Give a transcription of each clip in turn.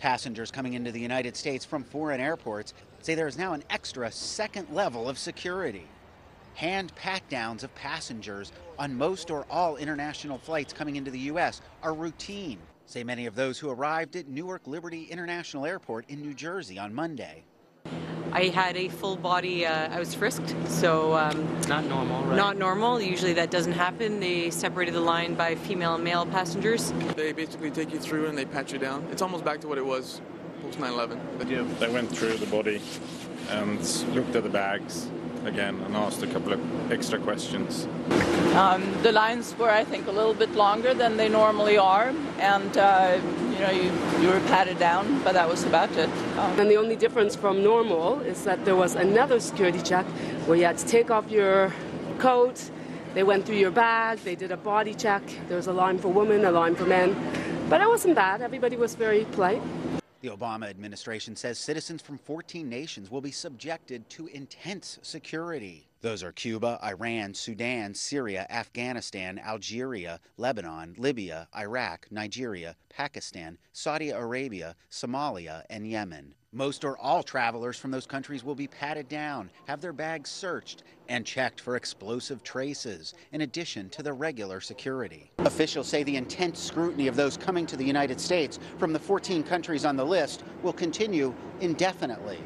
Passengers coming into the United States from foreign airports say there is now an extra second level of security. Hand pat downs of passengers on most or all international flights coming into the U.S. are routine, say many of those who arrived at Newark Liberty International Airport in New Jersey on Monday. I had a full body, uh, I was frisked, so um, Not normal, right? not normal. Usually that doesn't happen. They separated the line by female and male passengers. They basically take you through and they pat you down. It's almost back to what it was post 9 11. Yeah, they went through the body and looked at the bags again and asked a couple of extra questions. Um, the lines were, I think, a little bit longer than they normally are, and uh, you know, you, you were patted down, but that was about it. Um, And the only difference from normal is that there was another security check where you had to take off your coat. They went through your bag. They did a body check. There was a line for women, a line for men. But it wasn't bad. Everybody was very polite. The Obama administration says citizens from 14 nations will be subjected to intense security. Those are Cuba, Iran, Sudan, Syria, Afghanistan, Algeria, Lebanon, Libya, Iraq, Nigeria, Pakistan, Saudi Arabia, Somalia, and Yemen. Most or all travelers from those countries will be patted down, have their bags searched, and checked for explosive traces, in addition to the regular security. Officials say the intense scrutiny of those coming to the United States from the 14 countries on the list will continue indefinitely.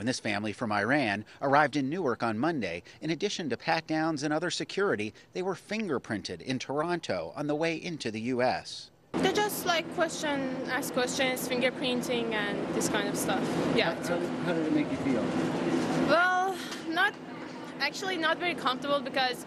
When this family from Iran arrived in Newark on Monday, in addition to pat downs and other security, they were fingerprinted in Toronto on the way into the U.S. They just like question, ask questions, fingerprinting, and this kind of stuff. Yeah. how did it make you feel? Well, not actually not very comfortable because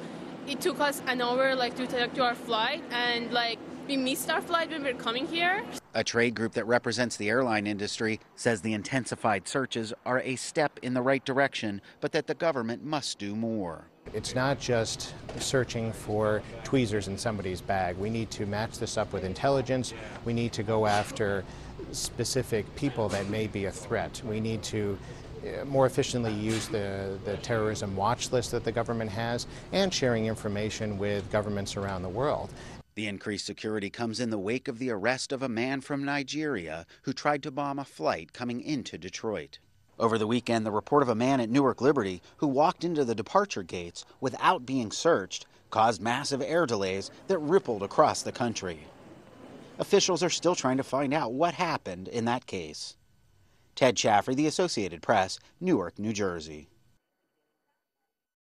it took us an hour like to take to our flight, and like we missed our flight when we were coming here. A trade group that represents the airline industry says the intensified searches are a step in the right direction, but that the government must do more. It's not just searching for tweezers in somebody's bag. We need to match this up with intelligence. We need to go after specific people that may be a threat. We need to uh, more efficiently use the, the terrorism watch list that the government has and sharing information with governments around the world. The increased security comes in the wake of the arrest of a man from Nigeria who tried to bomb a flight coming into Detroit. Over the weekend, the report of a man at Newark Liberty who walked into the departure gates without being searched caused massive air delays that rippled across the country. Officials are still trying to find out what happened in that case. Ted Shaffrey, The Associated Press, Newark, New Jersey.